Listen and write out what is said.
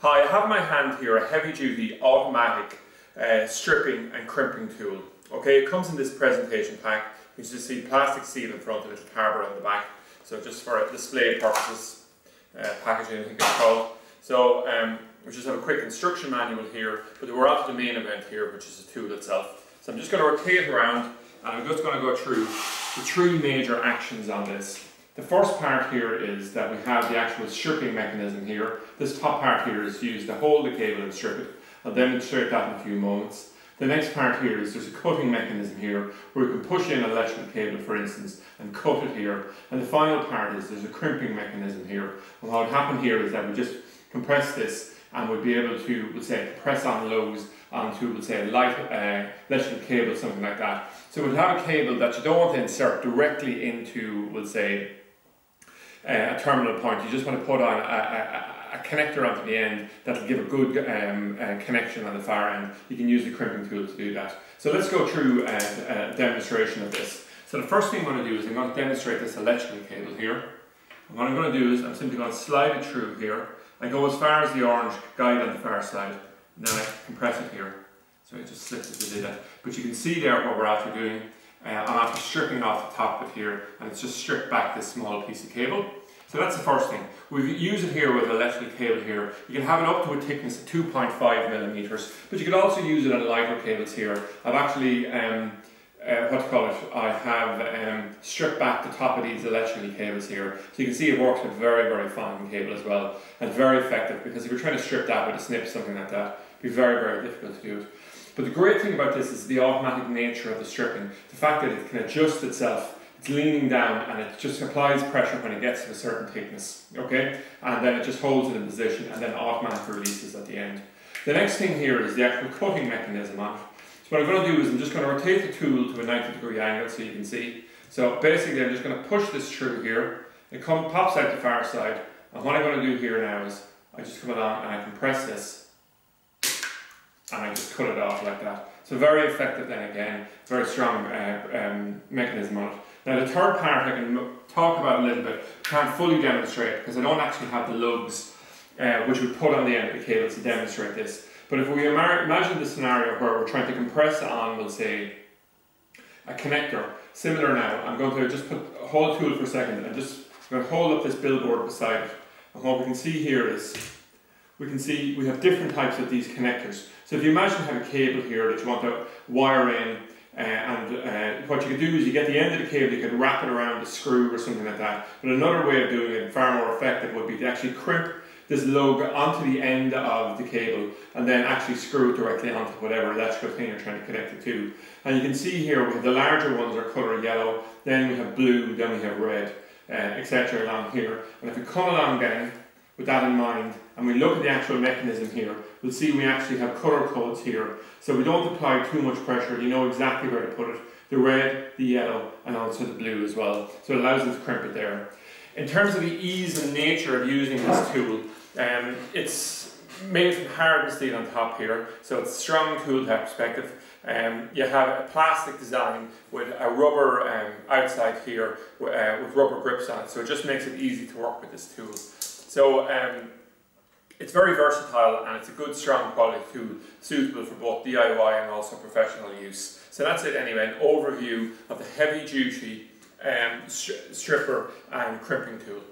Hi, I have in my hand here a heavy duty automatic uh, stripping and crimping tool. Okay, it comes in this presentation pack. You just see plastic seal in front, a little carver on the back. So just for display purposes, uh, packaging I think it's called. So um, we just have a quick instruction manual here, but we're to the main event here, which is the tool itself. So I'm just going to rotate around and I'm just going to go through the three major actions on this. The first part here is that we have the actual stripping mechanism here. This top part here is used to hold the cable and strip it. I'll demonstrate that in a few moments. The next part here is there's a cutting mechanism here where you can push in an electrical cable for instance and cut it here. And the final part is there's a crimping mechanism here. And what would happen here is that we just compress this and we'd be able to, we'll say, press on lugs onto, we'll say, a light uh, electrical cable, something like that. So we'll have a cable that you don't want to insert directly into, we'll say, uh, a terminal point. You just want to put on a, a, a connector onto the end that'll give a good um, uh, connection on the far end. You can use the crimping tool to do that. So let's go through a, uh, a demonstration of this. So the first thing I'm going to do is I'm going to demonstrate this electrical cable here. And what I'm going to do is I'm simply going to slide it through here. I go as far as the orange guide on the far side. And then I compress it here. So I just slip it to do that. But you can see there what we're after doing. Uh, I'm after stripping off the top of it here and it's just stripped back this small piece of cable. So that's the first thing. We use it here with an electrical cable here. You can have it up to a thickness of 2.5 millimeters, but you can also use it on lighter cables here. I've actually, um, uh, what to call it, I have um, stripped back the top of these electrical cables here. So you can see it works with very, very fine cable as well. And very effective because if you're trying to strip that with a snip, something like that, it'd be very, very difficult to do it. But the great thing about this is the automatic nature of the stripping. The fact that it can adjust itself it's leaning down and it just applies pressure when it gets to a certain thickness, okay? And then it just holds it in position and then automatically releases at the end. The next thing here is the actual cutting mechanism on it. So what I'm going to do is I'm just going to rotate the tool to a 90 degree angle so you can see. So basically I'm just going to push this through here. It come, pops out the far side. And what I'm going to do here now is I just come along and I compress this and I just cut it off like that. So very effective then again, very strong uh, um, mechanism on it. Now the third part I can talk about a little bit, can't fully demonstrate because I don't actually have the lugs uh, which we put on the end of the cable to demonstrate this. But if we imagine the scenario where we're trying to compress on, we'll say, a connector, similar now, I'm going to just put hold the tool for a second and just I'm going to hold up this billboard beside it. And what we can see here is, we can see we have different types of these connectors. So if you imagine you have a cable here that you want to wire in, uh, and uh, what you can do is you get the end of the cable, you can wrap it around a screw or something like that. But another way of doing it, far more effective, would be to actually crimp this lug onto the end of the cable and then actually screw it directly onto whatever electrical thing you're trying to connect it to. And you can see here, we have the larger ones are colour yellow, then we have blue, then we have red, uh, etc. along here. And if we come along then, with that in mind, and we look at the actual mechanism here, we'll see we actually have colour codes here. So we don't apply too much pressure, you know exactly where to put it. The red, the yellow, and also the blue as well. So it allows us to crimp it there. In terms of the ease and nature of using this tool, um, it's made from hardened steel on top here, so it's strong tool to perspective. Um, you have a plastic design with a rubber um, outside here uh, with rubber grips on it, so it just makes it easy to work with this tool. So um, it's very versatile and it's a good strong quality tool suitable for both DIY and also professional use. So that's it anyway, an overview of the heavy duty um, stripper and crimping tool.